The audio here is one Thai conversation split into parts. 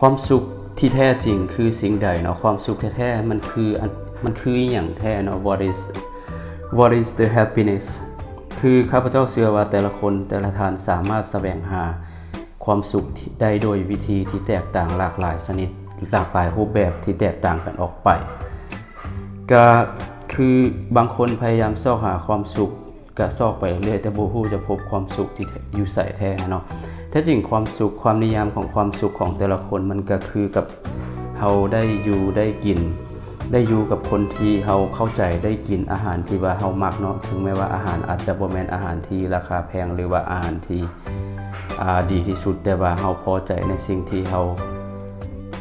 ความสุขที่แท้จริงคือสิ่งใดเนาะความสุขแท้ๆมันคือมันคืออย่างแท้เนาะ what is what is the happiness คือข้าพเจ้าเชื่อว่าแต่ละคนแต่ละท่านสามารถแสวงหาความสุขได้โดยวิธีที่แตกต่างหลากหลายชนิดหลากหลายรูปแบบที่แตกต่างกันออกไป ก็คือบางคนพยายามซอกหาความสุขก็ซอกไปเรื่อยแต่บ่ฮู้จะพบความสุขที่อยู่ใส่แท้เนาะ ท้จริงความสุขความนิยามของความสุขของแต่ละคนมันก็คือกับเฮาได้อยู่ได้กิน ได้อยู่กับคนที่เฮาเข้าใจได้กินอาหารที่ว่าเฮามักเนาะถึงแม้ว่าอาหารอาจจะบ่แมนอาหารที่ราคาแพงหรือว่าอาหารที่ดีที่สุด แต่ว่าเฮาพอใจในสิ่งที่เฮา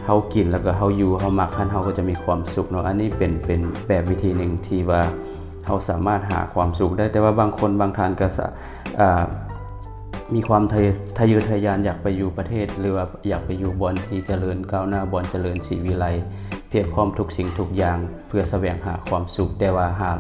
เฮากินแล้วก็เฮาอยู่เฮามักคันเฮาก็จะมีความสุขเนาะอันนี้เป็นเป็นแบบวิธีหนึ่งที่ว่าเฮาสามารถหาความสุขได้แต่ว่าบางคนบางทานก็อ่า มีความทะทะเยอทะยานอยากไปอยู่ประเทศหรือว่าอยากไปอยู่บอนที่เจริญก้าวหน้าบอนเจริญสีวิไลเพียบพร้อมทุกสิ่งทุกอย่าง เพื่อแสวงหาความสุขแต่ว่าหาก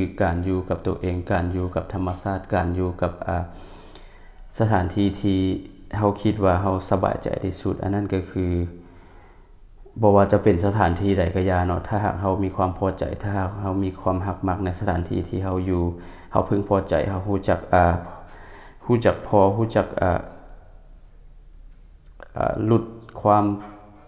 คือการอยู่กับตัวเองการอยู่กับธรรมชาติการอยู่กับสถานที่ที่เฮาคิดว่าเฮาสบายใจที่สุด อันนั้นก็คือบ่ว่าจะเป็นสถานที่ใดก็ยาเนาะถ้าหากเฮามีความพอใจ ถ้าหากเฮามีความฮักมักในสถานที่ที่เฮาอยู่เฮาพึงพอใจเฮาฮู้จักอ่าฮู้จักพอฮู้จักอ่าอ่าลดความ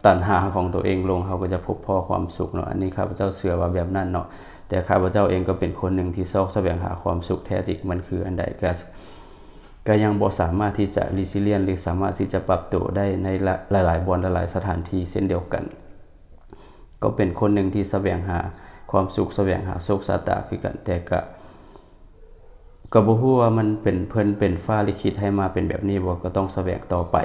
ตัณหาของตัวเองลงเฮาก็จะพบพอความสุขเนาะอันนี้ข้าพเจ้าเชื่อว่าแบบนั้นเนาะ แต่ข้าพเจ้าเองก็เป็นคนหนึ่งที่ซอกแสวงหาความสุขแท้จริงมันคืออันใดก็ก็ยังบ่สามารถที่จะรีซิเลียนหรือสามารถที่จะปรับตัวได้ในหลายๆบอนหลายๆสถานที่เช่นเดียวกัน ก็เป็นคนหนึ่งที่แสวงหาความสุขแสวงหาโชคชะตาคือกันแต่ก็ก็บ่ฮู้ว่ามันเป็นเพิ่นเป็นฟ้าลิขิตให้มาเป็นแบบนี้บ่ก็ต้องแสวงต่อไป